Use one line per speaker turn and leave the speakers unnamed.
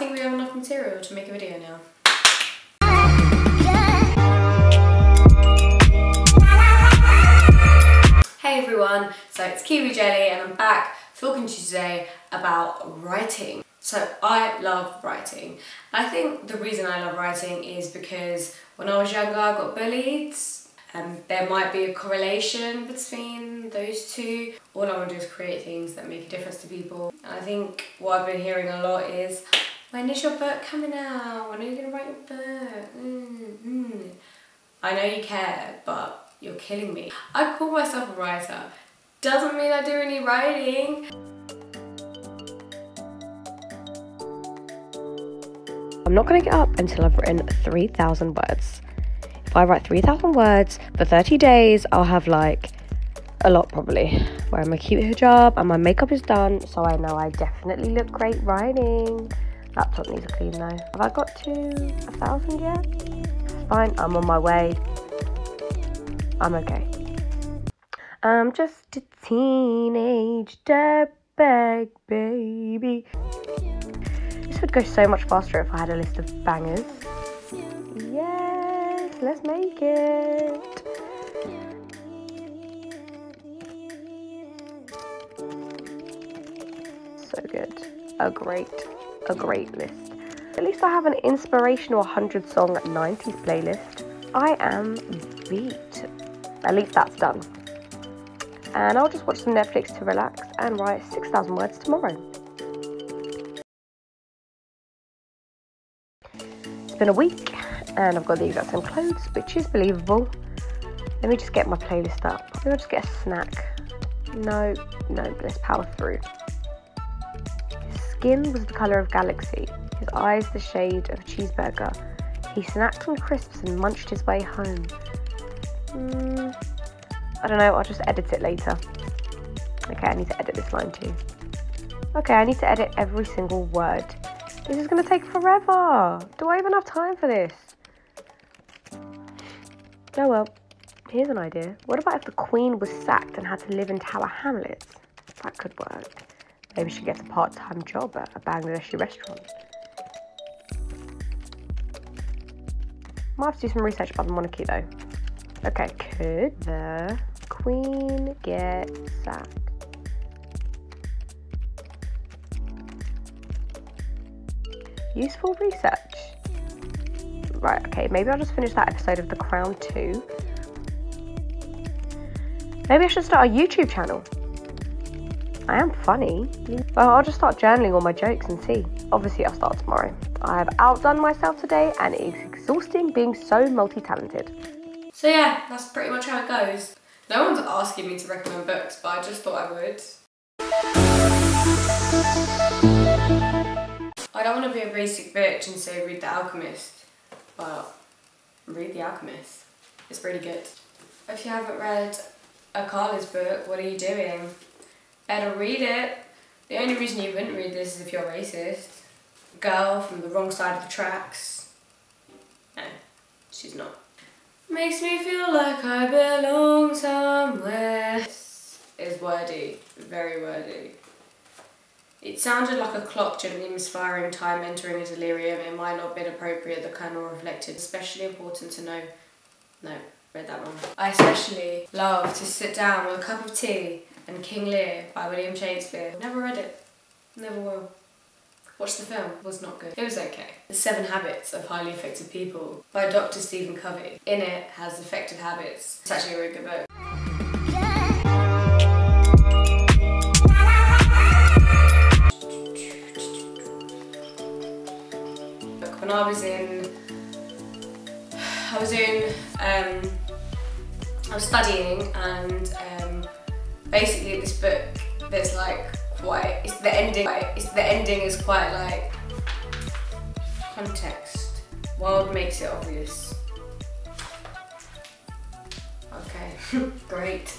think we have enough material to make a video now. Hey everyone, so it's Kiwi Jelly and I'm back talking to you today about writing. So I love writing. I think the reason I love writing is because when I was younger I got bullied and there might be a correlation between those two. All I want to do is create things that make a difference to people. And I think what I've been hearing a lot is, when is your book coming out? When are you going to write your book? Mm -hmm. I know you care, but you're killing me. I call myself a writer. Doesn't mean I do any writing.
I'm not going to get up until I've written 3,000 words. If I write 3,000 words for 30 days, I'll have like a lot probably. Wearing my cute hijab and my makeup is done, so I know I definitely look great writing. Laptop needs a clean though. Have I got to a thousand yet? Fine, I'm on my way. I'm okay. I'm just a teenage dirtbag baby. This would go so much faster if I had a list of bangers. Yes, let's make it. So good. A great, a great list. At least I have an inspirational 100 song 90s playlist. I am beat. At least that's done. And I'll just watch some Netflix to relax and write 6,000 words tomorrow. It's been a week and I've got the exact same clothes, which is believable. Let me just get my playlist up. Maybe I'll just get a snack. No, no, let's power through. Skin was the colour of galaxy, his eyes the shade of a cheeseburger. He snacked on crisps and munched his way home. Mm, I don't know, I'll just edit it later. Okay, I need to edit this line too. Okay, I need to edit every single word. This is to take forever. Do I even have time for this? Oh well, here's an idea. What about if the Queen was sacked and had to live in Tower Hamlets? That could work. Maybe she gets a part-time job at a Bangladeshi restaurant. Might have to do some research about the monarchy though. Okay, could the queen get sacked? Useful research. Right, okay, maybe I'll just finish that episode of The Crown 2. Maybe I should start a YouTube channel. I am funny. Well, I'll just start journaling all my jokes and see. Obviously, I'll start tomorrow. I have outdone myself today and it is exhausting being so multi-talented.
So yeah, that's pretty much how it goes. No one's asking me to recommend books, but I just thought I would. I don't want to be a basic bitch and say read The Alchemist, but read The Alchemist. It's really good. If you haven't read Akala's book, what are you doing? Better read it. The only reason you wouldn't read this is if you're racist. Girl from the wrong side of the tracks. No, she's not. Makes me feel like I belong somewhere. This Is wordy, very wordy. It sounded like a clock gently misfiring time entering a delirium. It might not have been appropriate, the Colonel reflected. Especially important to know. No, read that wrong. I especially love to sit down with a cup of tea and King Lear by William Shakespeare. Never read it. Never will. Watched the film, was not good. It was okay. The Seven Habits of Highly Effective People by Dr. Stephen Covey. In it has Effective Habits. It's actually a really good book. When I was in, I was in, um, I was studying and um, basically this book, there's like quite, it's the ending, it's the ending is quite like context. Wild makes it obvious. Okay, great.